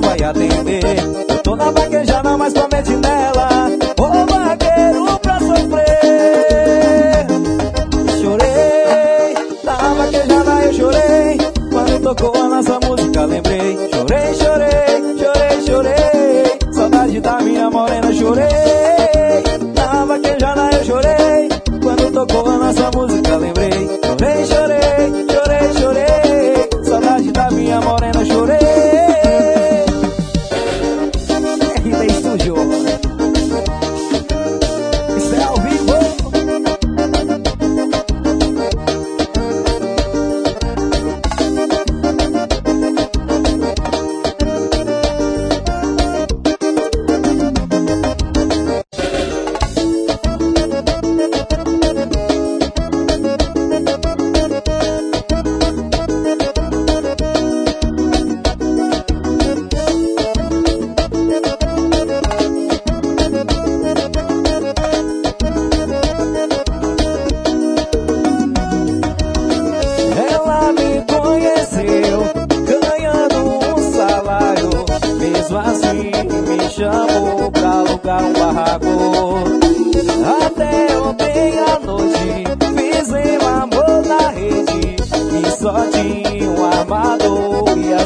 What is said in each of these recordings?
vai atender. Eu tô na vaquejada, mas promete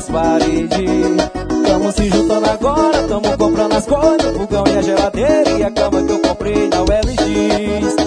paredes. Tamo se juntando agora, tamo comprando as coisas, o fogão e a geladeira e a cama que eu comprei na LX.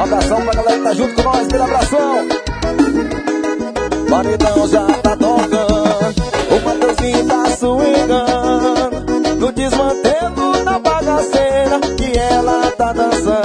Um abração pra galera que tá junto com nós, aquele abração. Maridão já tá tocando, o Mateuzinho tá swingando, no desmantelo da bagaceira que ela tá dançando.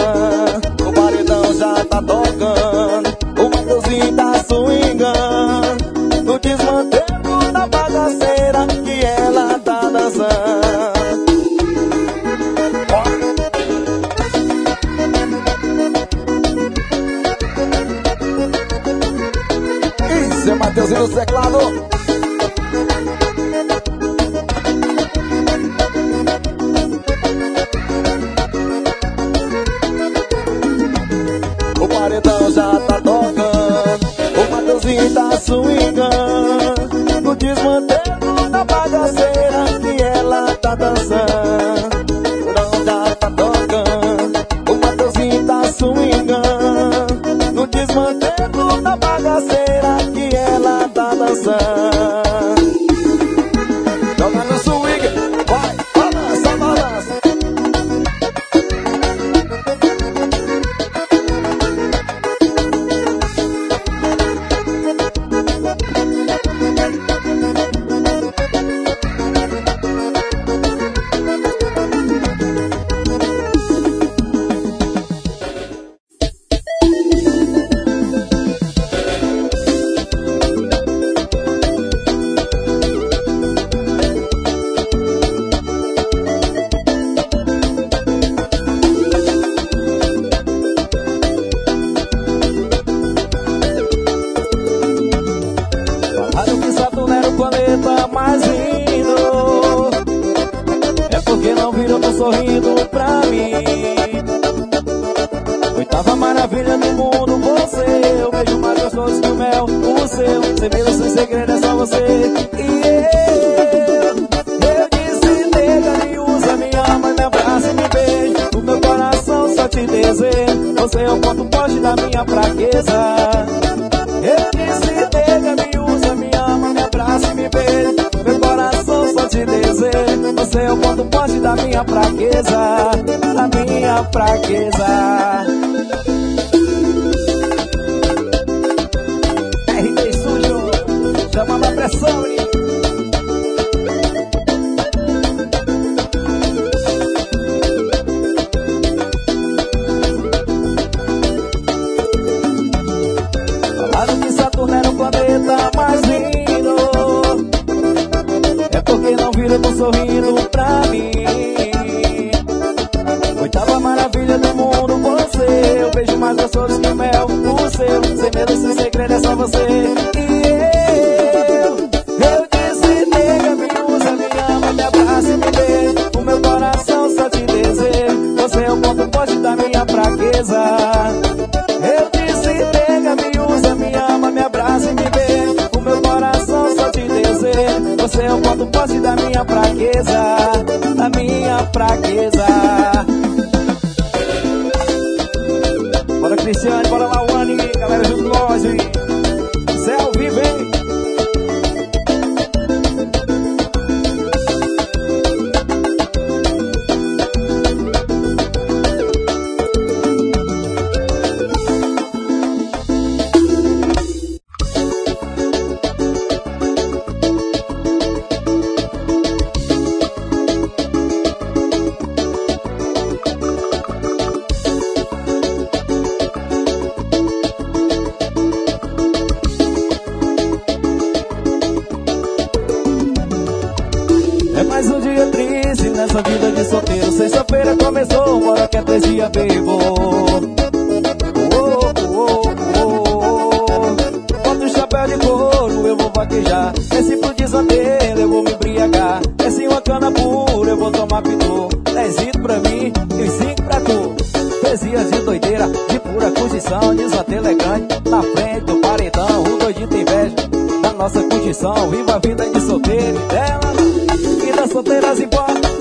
alma. Dezito pra mim e cinco pra tu. Poesias de doideira, de pura condição, desante elegante, na frente do paredão, o doidinho tem inveja. Da nossa condição, viva a vida de solteiro e dela, e das solteiras embora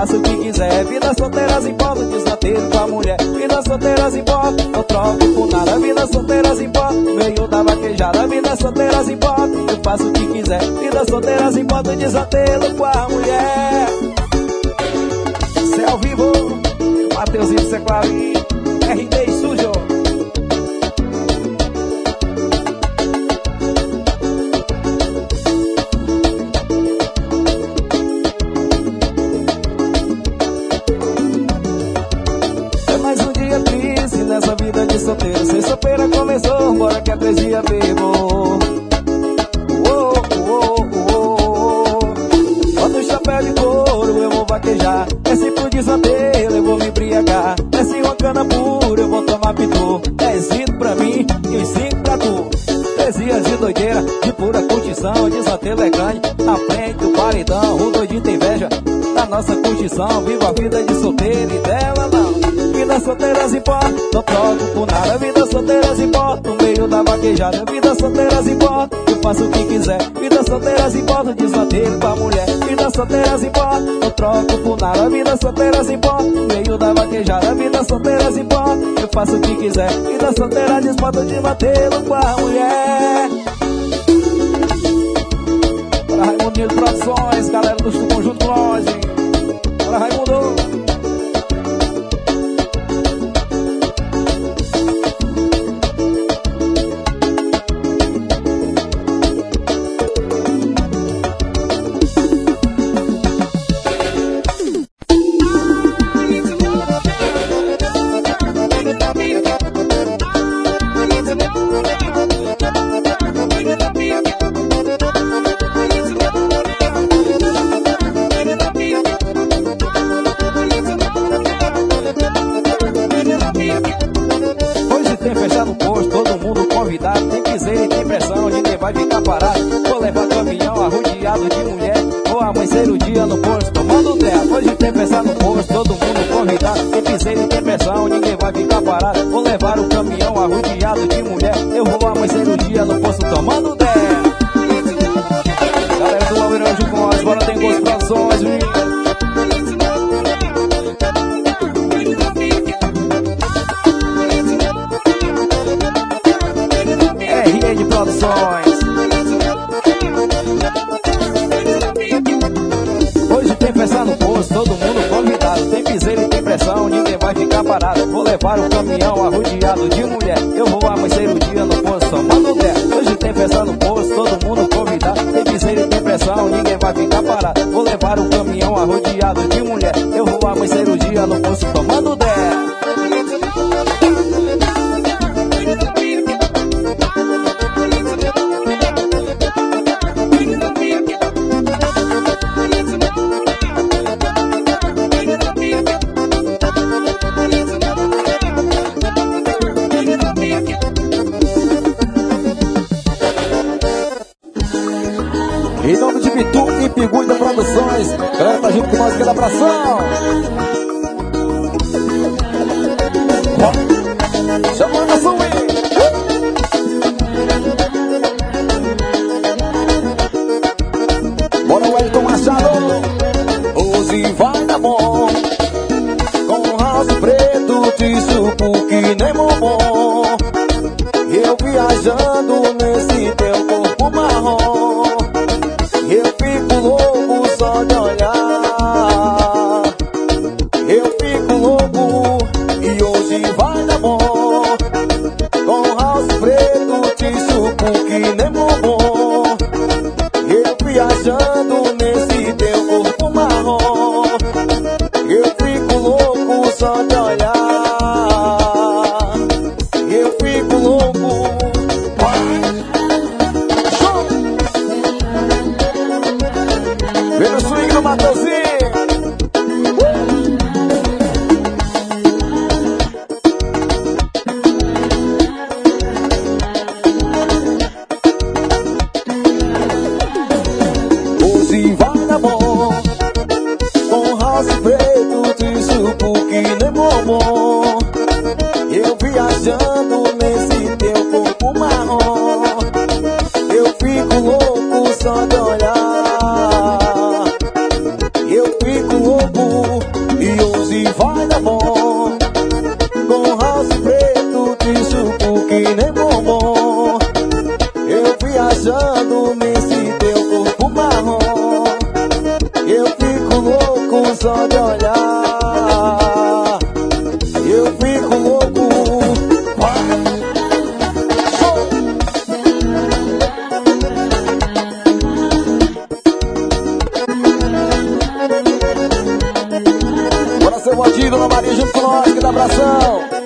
faço o que quiser. Vida solteiras importa, desateiro com a mulher. Vida solteiras não troco por nada. Vida solteiras importa, meio da vaquejada. Vida solteiras importa, eu faço o que quiser. Vida solteiras importa, desatelo com a mulher. Céu vivo, Mateuzinho, Cé Clarinho, bora que a três dias bebo. Oh, oh, oh, Bota o chapéu de couro, eu vou vaquejar. É simples desatelo, eu vou me embriagar. Desce uma cana pura, eu vou tomar pitu. Dezinho pra mim e cinco pra tu. Três dias de doideira, de pura curtição, desatelo é grande. Na frente do paredão, o doidinho tem inveja da nossa curtição. Viva a vida de solteiro e dela não. Vida solteiras importa, não troco por nada. Vida solteiras importa, no Vida solteiras importa, eu faço o que quiser. Vida solteiras importa, desvateiro pra mulher. Vida solteiras importa, não troco por nada. Vida solteiras importa, no meio da vaquejada. Vida solteiras importa, eu faço o que quiser. Vida solteira desbota de batê-lo com mulher. Para Raimundinho Produções, galera do Conjunto Nós, hein? para o caminhão arrodeado de mulher. Eu vou amanhecer o dia no posto, tomando pé Hoje tem festa no posto, todo mundo convidado. Tem piseiro e tem pressão, ninguém vai ficar parado. Vou levar o caminhão arrodeado de mulher. Eu vou amanhecer o dia no posto, tomando 10 Bandido, Dona Maria, junto com nós, que dá abração.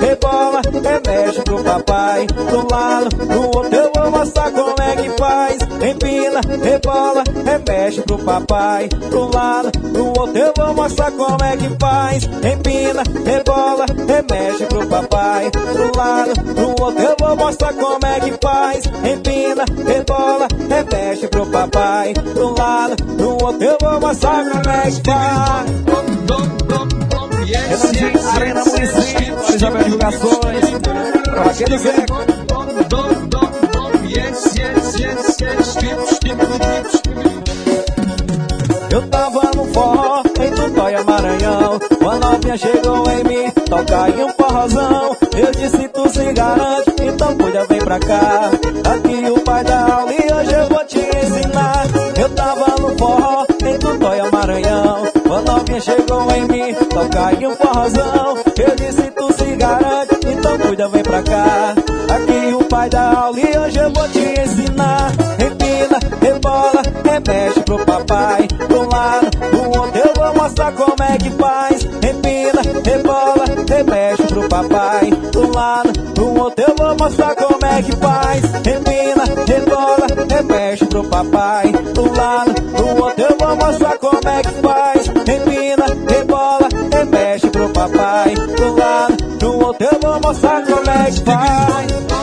Rebola, remexe pro papai. Do lado, do outro eu vou mostrar como é que faz. Empina, rebola, remexe pro papai. Do lado, do outro eu vou mostrar como é que faz. Empina, rebola, remexe pro papai. Do lado, do outro eu vou mostrar como é que faz. Empina, rebola, remexe pro papai. Do lado, do outro eu vou mostrar como é que faz. Yes, Arena Município, Isabel Divulgações, Raquel skip. Eu tava no forró em Tutóia, Maranhão Quando a novinha chegou em mim, toca em um forrozão Eu disse, tu se garante, então cuida, vem pra cá chegou em mim, toca em um forrozão. Eu disse, tu se garante, então cuida, vem pra cá. Aqui o pai da aula e hoje eu vou te ensinar. Empina, rebola, remexe pro papai. Do lado, do outro eu vou mostrar como é que faz. Empina, rebola, remexe pro papai. Do lado, do outro eu vou mostrar como é que faz. Empina, rebola, remexe pro papai. Do lado, do outro eu vou mostrar como é que faz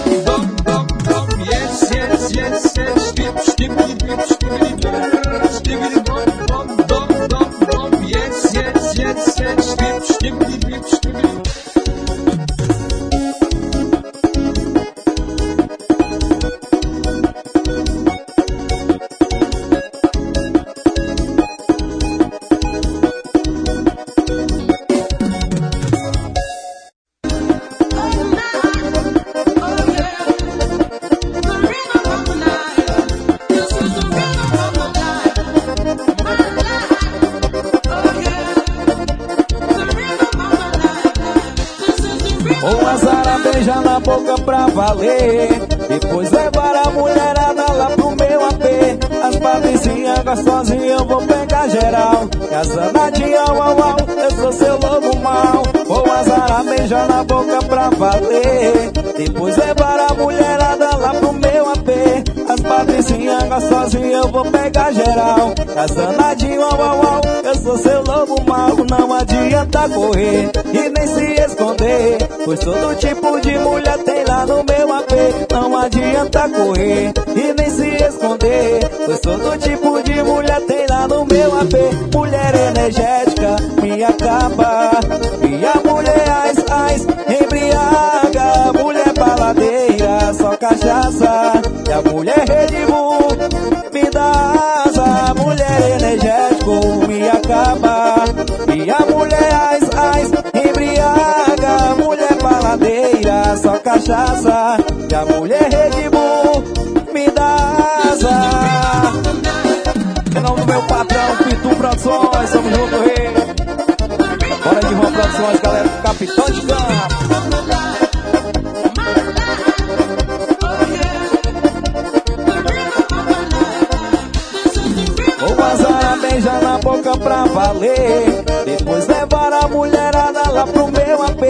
acaba Minha mulher ais, ais, embriaga. Mulher baladeira, só cachaça. E a mulher Depois levar a mulherada lá pro meu AP.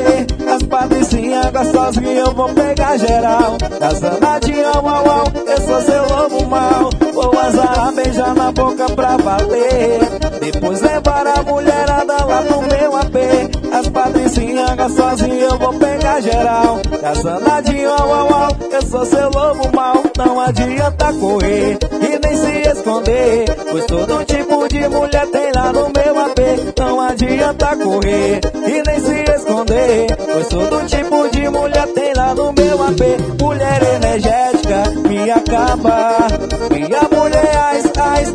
As patricinhas gostosinhas eu vou pegar geral. Casanadinha, uau, uau, eu sou seu lobo mal Vou vazar a beijar na boca pra valer. Depois levar a mulherada lá pro meu AP As patricinhas gostosinhas eu vou pegar geral. Casanadinha, uau, uau, eu sou seu lobo mal Não adianta correr e nem se esconder Pois todo tipo de mulher tem lá no meu AP. Não adianta correr e nem se esconder Pois todo tipo de mulher tem lá no meu AP. Mulher energética, me acaba. Minha mulher ais, ais,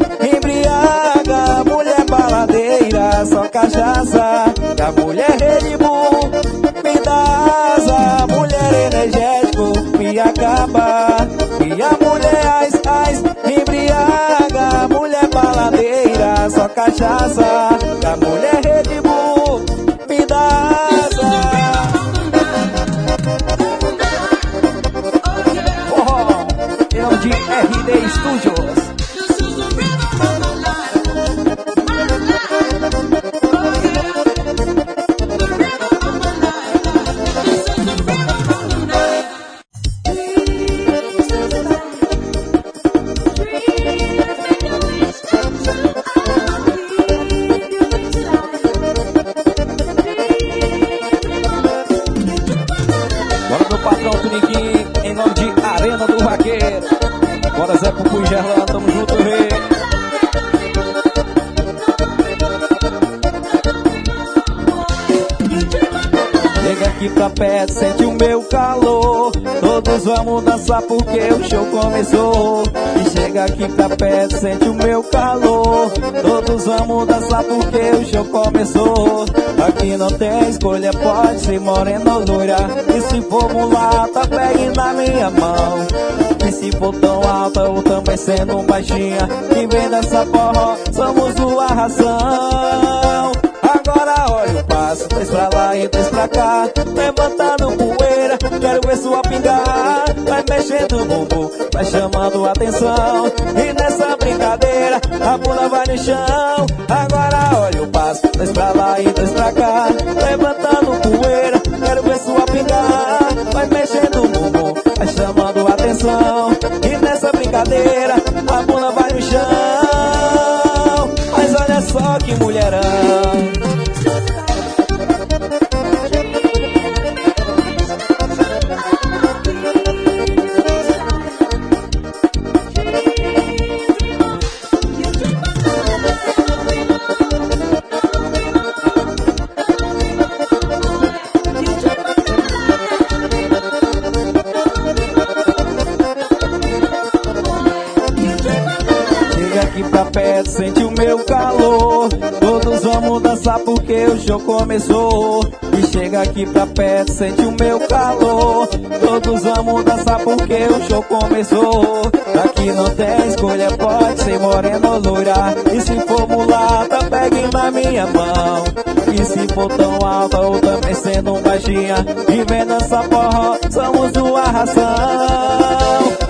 dançar porque o show começou. E chega aqui pra perto, sente o meu calor. Todos vamos dançar porque o show começou. Aqui não tem escolha, pode ser morena ou loira. E se for mulata, pegue na minha mão. E se for tão alta ou também sendo baixinha, quem vem dessa forró, somos uma ração. Agora olha o passo, três pra lá e três pra cá Levantando poeira, quero ver sua pingar mexendo o bumbum, vai chamando a atenção. E nessa brincadeira, a bunda vai no chão. Agora olha o passo, três pra lá e três pra cá. Levantando poeira, quero ver sua pingar Vai mexendo o bumbum, vai chamando a atenção. E nessa brincadeira, a bunda vai no chão. Mas olha só que mulherão aqui pra perto, sente o meu calor. Todos amam dançar porque o show começou. Aqui não tem escolha, pode ser morena ou loira. E se for mulata, pegue na minha mão. E se for tão alta ou também sendo baixinha E vem essa porra, somos uma ração.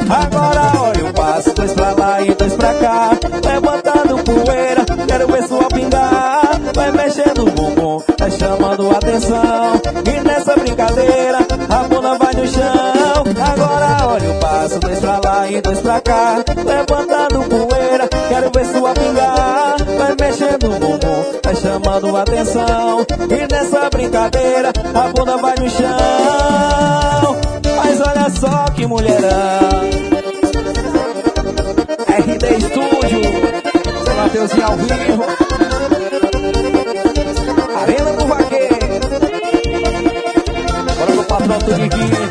Agora olha o passo, dois pra lá e dois pra cá. pra cá, levantando poeira, quero ver sua pingar. Vai mexendo o bumbum, vai chamando atenção. E nessa brincadeira, a bunda vai no chão. Mas olha só que mulherão. RD Estúdio, Mateuzinho ao vivo. Arena do Vaqueiro. Bora no patrão do Diguinho.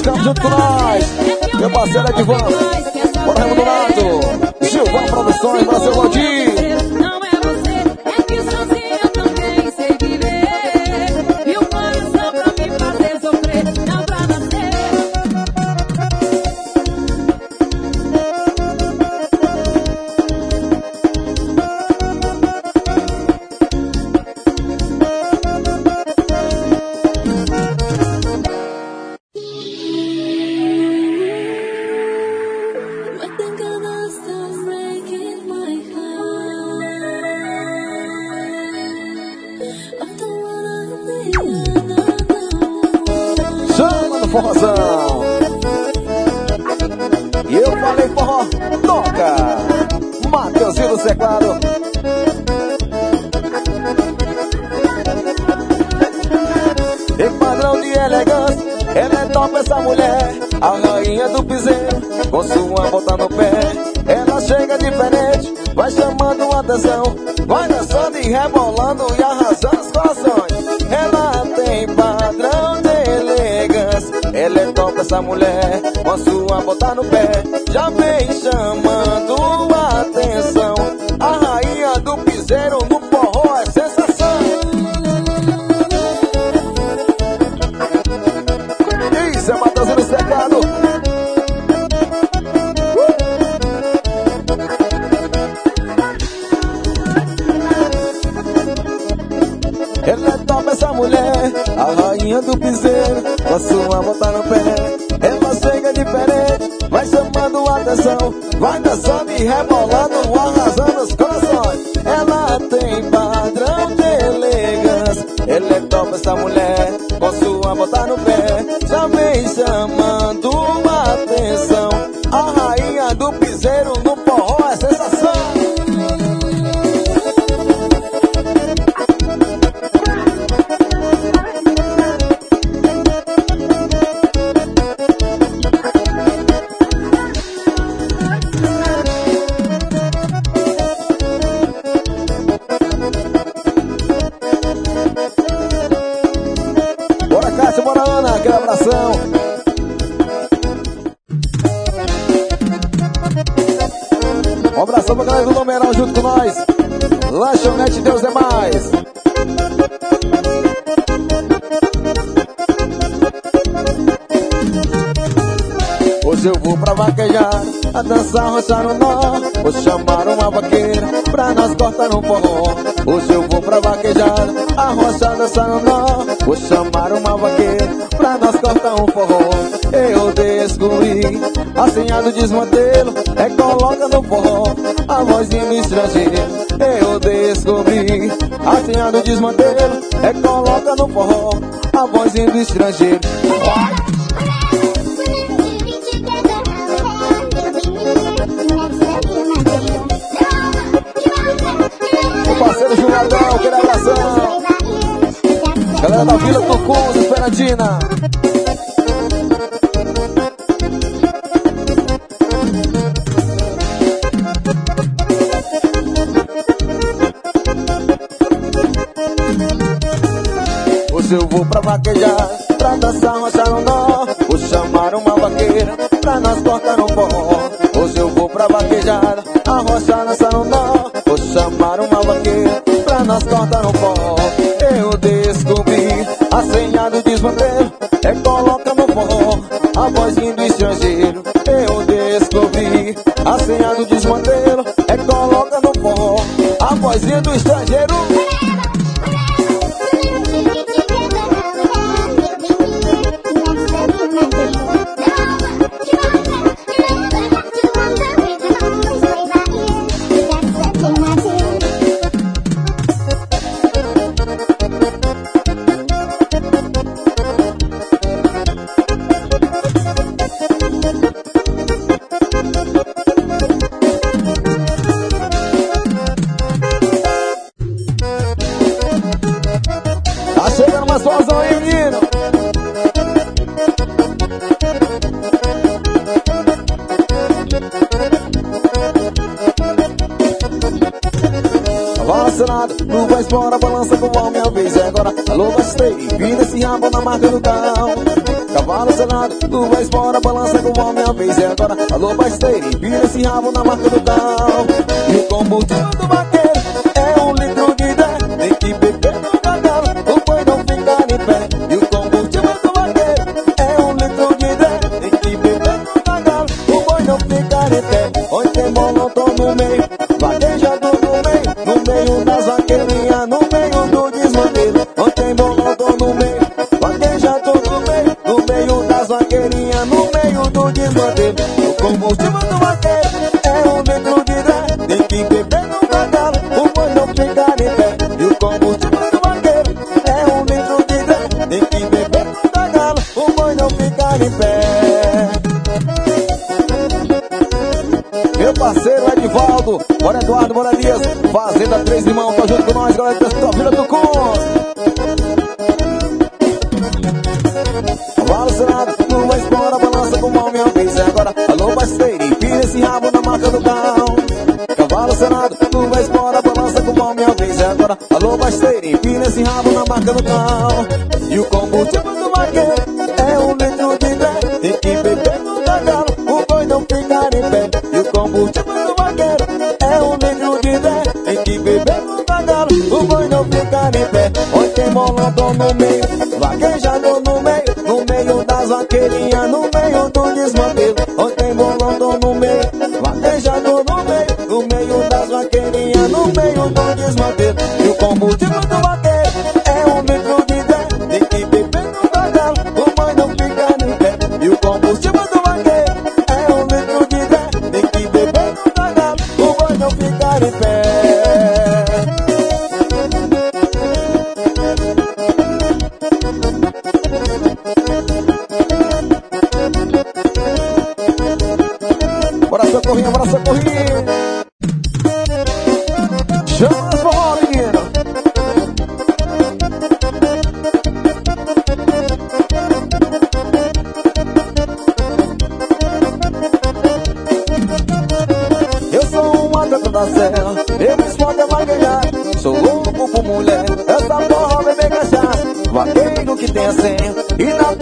Alves, canta junto com nós. Meu parceiro é Edvan, Bora Raimundo Nato, Gilvan Produções, Brasil Valdir. Dançando a dançar, roçar no nó. Vou chamar uma vaqueira pra nós cortar um forró. Hoje eu vou pra vaquejar, a roçar, dançar no nó. Vou chamar uma vaqueira pra nós cortar um forró. Eu descobri a senha do desmantelo, é coloca no forró a vozinha do estrangeiro. Eu descobri a senha do desmantelo, é coloca no forró a vozinha do estrangeiro. Parceiro Juliadão, aquele abração. Galera da Vila Tucum, Esperantina. Hoje eu vou pra vaquejar, pra dançar, rochar no nó. Vou chamar uma vaqueira pra nós cortar no forró. Hoje eu vou pra vaquejar, arrochar, dançar nó. Pra nós cortar no forró. Eu descobri a senha do desmantelo, é coloca no forró a vozinha do estrangeiro. Eu descobri a senha do desmantelo, é coloca no forró a vozinha do estrangeiro. Marca do carro. Cavalo selado, tu vai explorar, balança a minha vez é agora. Alô, gostei, vira esse rabo na marca do carro. E o combustível do bora Eduardo, bora Elias, Fazenda Três Irmãos, tá junto com nós, galera da Vila do. Cavalo Senado, tu vai explorar, balança com mal minha vez é agora. Alô, parceiro, empina esse rabo na marca do carro. Cavalo Senado, tu vai explorar, balança com mal minha vez é agora. Alô, parceiro, empina esse rabo na marca do carro. E o combustível do em pé. Onde tem molotov no meio, vaquejador no meio, no meio das vaqueirinhas, no meio do desmantelo. presente e na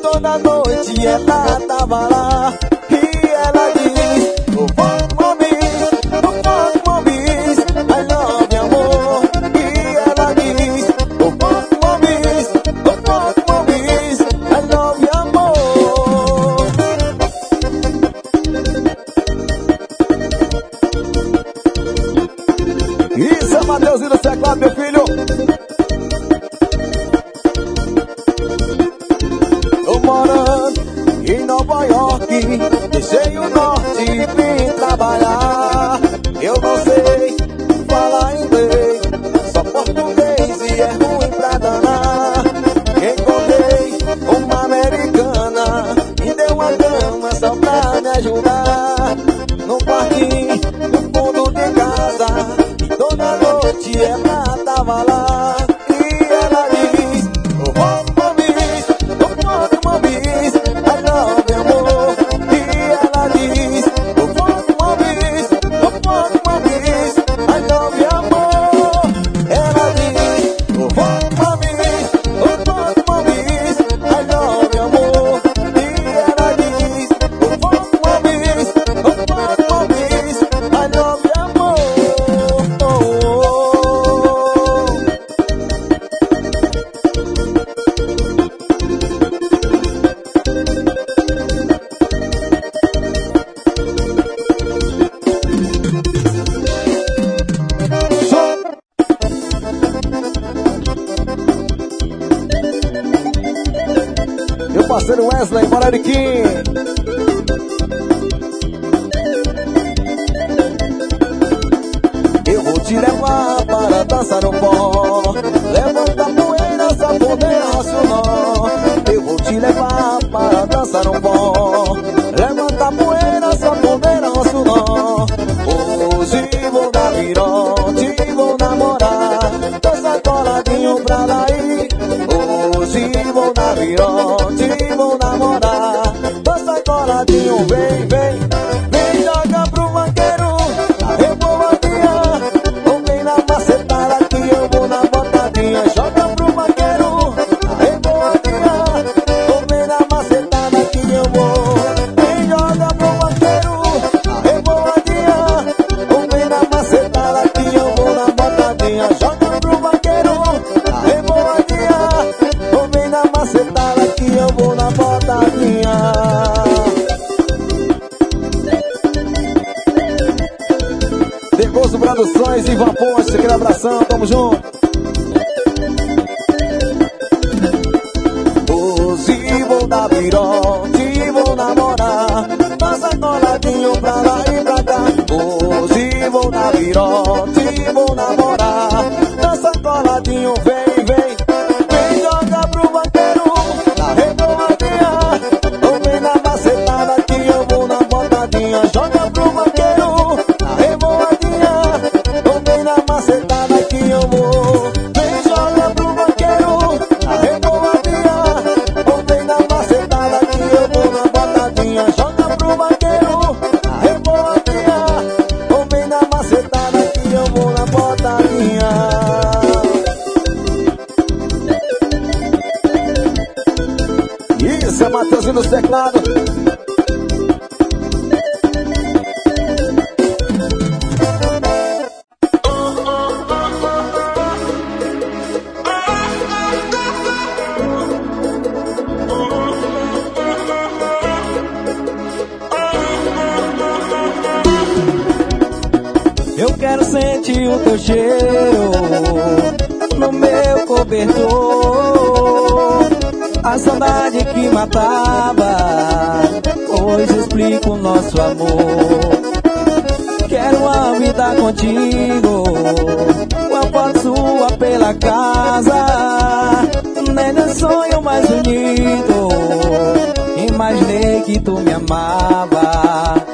toda noite é ela tava lá. Eu vou te levar para dançar o pó. Levanta a poeira, saboneira, racional. Eu vou te levar para dançar o pó. Levanta a poeira, saboneira, racional. Hoje vou dar virote, vou namorar. Dança coladinho pra daí. Hoje vou dar virote. vem. Ponte, aquele abração, tamo junto. Hoje vou dar virote, vou namorar. Passa coladinho pra lá e pra cá. Hoje vou dar virote. tá contigo. Uma foto sua pela casa. Nele sonho mais bonito Imaginei que tu me amava.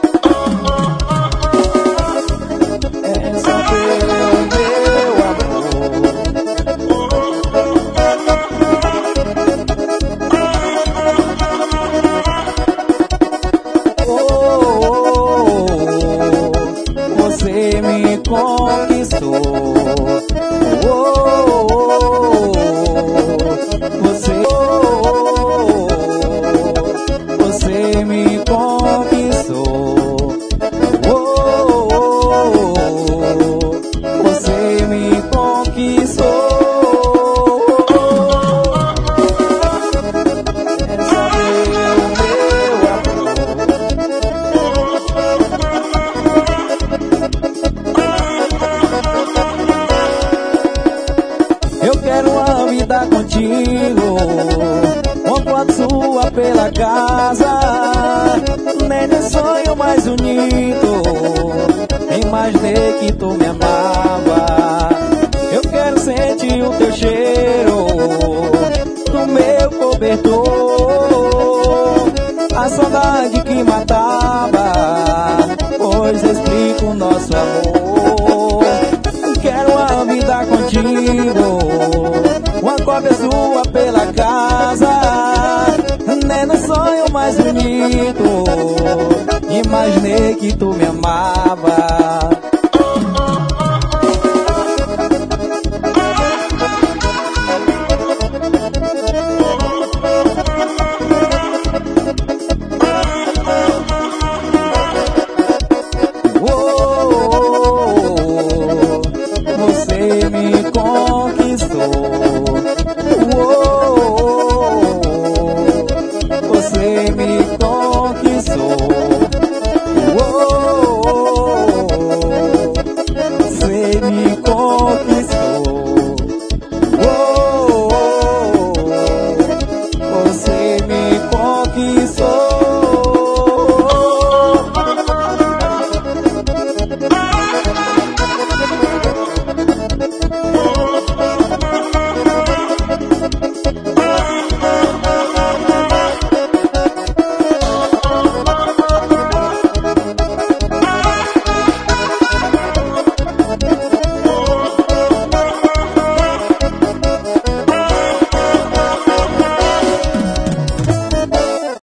Imaginei que tu me amava.